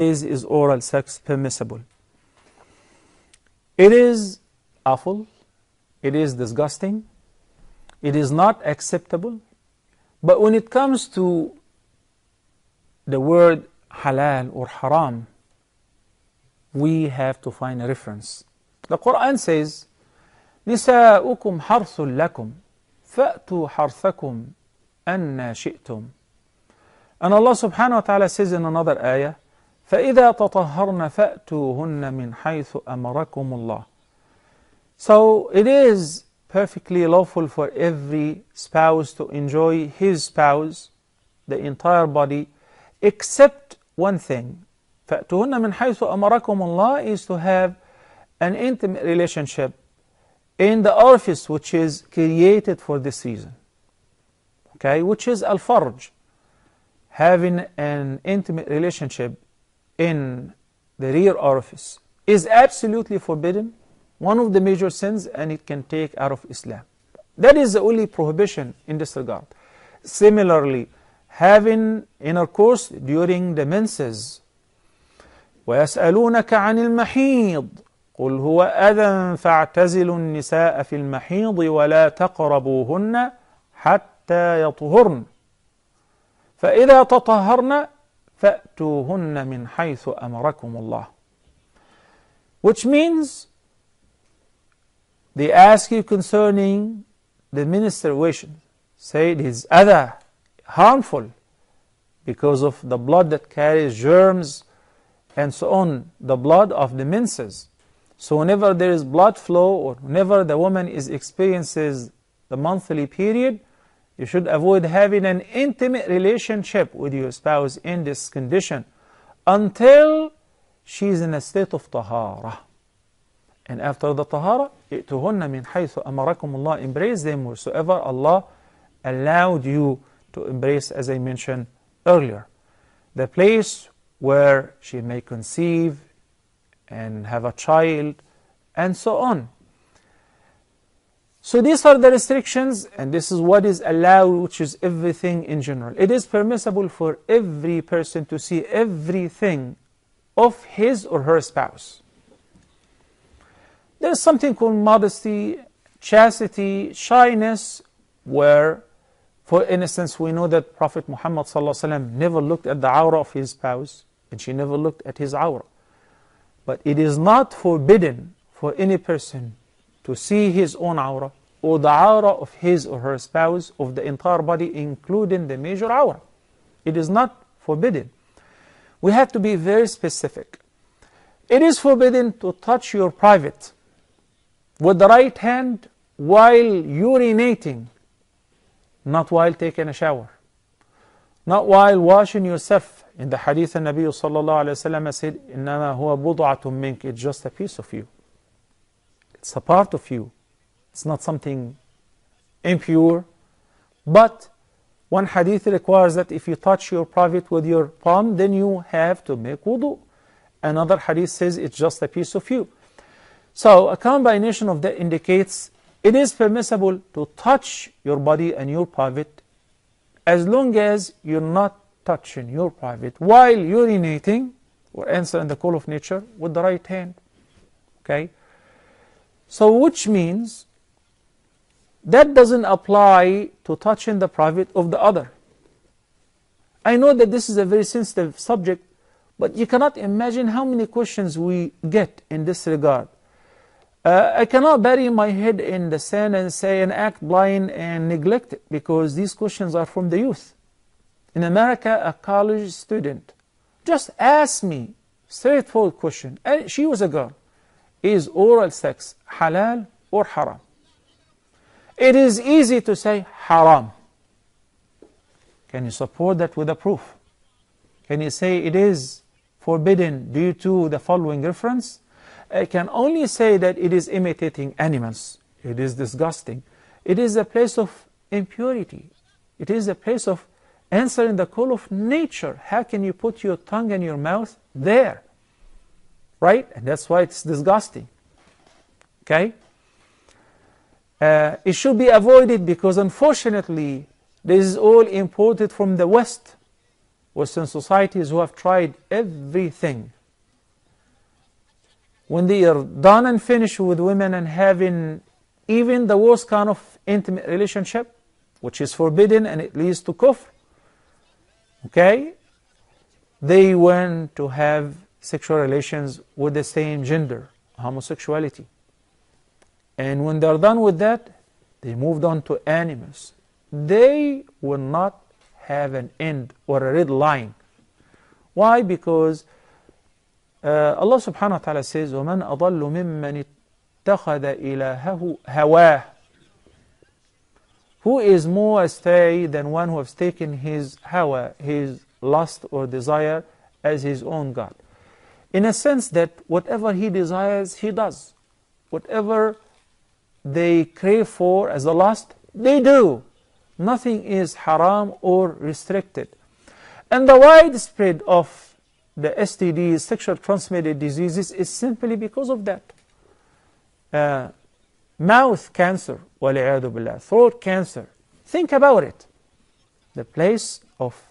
is, is oral sex permissible? It is awful, it is disgusting, it is not acceptable, but when it comes to the word halal or haram, we have to find a reference. The Quran says, نساؤكم حرث لكم فأتوا حرثكم أن شئتم And Allah subhanahu wa ta'ala says in another ayah, فإذا تطهرن فأتوهن من حيث أمركم الله So it is perfectly lawful for every spouse to enjoy his spouse, the entire body, except one thing. فأتوهن من حيث أمركم الله is to have an intimate relationship in the orifice which is created for this reason. Okay, which is al-farj. Having an intimate relationship in the rear orifice is absolutely forbidden, one of the major sins, and it can take out of Islam. That is the only prohibition in this regard. Similarly, having intercourse during the menses. ويسألونك عن المحيض قل هو أذى فاعتزلوا النساء في المحيض ولا تقربوهن حتى يطهرن فإذا تطهرن فَأْتُوهُنَّ مِنْ حَيْثُ أَمَرَكُمُ اللَّهُ Which means, they ask you concerning the ministration. Say it is adha, harmful, because of the blood that carries germs and so on, the blood of the menses. So whenever there is blood flow or whenever the woman is experiences the monthly period, you should avoid having an intimate relationship with your spouse in this condition until she is in a state of tahara. And after the tahara, ائتهن من حيث أمركم الله embrace them wheresoever Allah allowed you to embrace as I mentioned earlier. The place where she may conceive and have a child and so on. So these are the restrictions, and this is what is allowed, which is everything in general. It is permissible for every person to see everything of his or her spouse. There is something called modesty, chastity, shyness, where, for instance, we know that Prophet Muhammad never looked at the awrah of his spouse, and she never looked at his awrah. But it is not forbidden for any person to see his own awrah or the aura of his or her spouse of the entire body including the major aura. It is not forbidden. We have to be very specific. It is forbidden to touch your private with the right hand while urinating, not while taking a shower, not while washing yourself. In the hadith, the Nabi sallallahu alayhi wa sallam said, إِنَّمَا هُوَ بُضْعَةٌ مِنْكِ It's just a piece of you. It's a part of you. It's not something impure. But one hadith requires that if you touch your private with your palm, then you have to make wudu. Another hadith says it's just a piece of you. So a combination of that indicates it is permissible to touch your body and your private as long as you're not touching your private while urinating or answering the call of nature with the right hand. Okay? So, which means that doesn't apply to touching the private of the other. I know that this is a very sensitive subject, but you cannot imagine how many questions we get in this regard. Uh, I cannot bury my head in the sand and say and act blind and neglect it because these questions are from the youth. In America, a college student just asked me straightforward question, and she was a girl. Is oral sex halal or haram? It is easy to say haram. Can you support that with a proof? Can you say it is forbidden due to the following reference? I can only say that it is imitating animals. It is disgusting. It is a place of impurity. It is a place of answering the call of nature. How can you put your tongue and your mouth there? right? And that's why it's disgusting. Okay? Uh, it should be avoided because unfortunately this is all imported from the West. Western societies who have tried everything. When they are done and finished with women and having even the worst kind of intimate relationship, which is forbidden and it leads to kufr, okay, they went to have sexual relations with the same gender, homosexuality. And when they're done with that, they moved on to animals. They will not have an end or a red line. Why? Because uh, Allah subhanahu wa ta'ala says, وَمَنْ أَضَلُّ مِمَّنِ اتَّخَذَ إِلَهَهُ هَوَاهُ Who is more astray than one who has taken his hawa, his lust or desire, as his own God? In a sense that whatever he desires, he does. Whatever they crave for as a lust, they do. Nothing is haram or restricted. And the widespread of the STDs, sexual transmitted diseases, is simply because of that. Uh, mouth cancer, billah, throat cancer. Think about it. The place of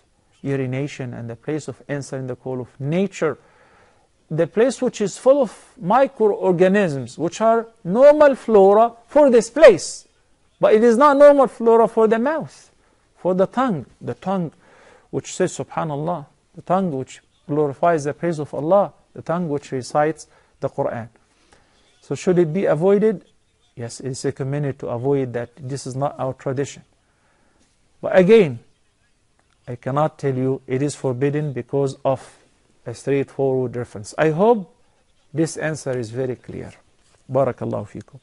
urination and the place of answering the call of nature the place which is full of microorganisms, which are normal flora for this place. But it is not normal flora for the mouth, for the tongue. The tongue which says Subhanallah, the tongue which glorifies the praise of Allah, the tongue which recites the Quran. So should it be avoided? Yes, it is recommended to avoid that. This is not our tradition. But again, I cannot tell you it is forbidden because of a straightforward reference. I hope this answer is very clear. Barakallahu fikum.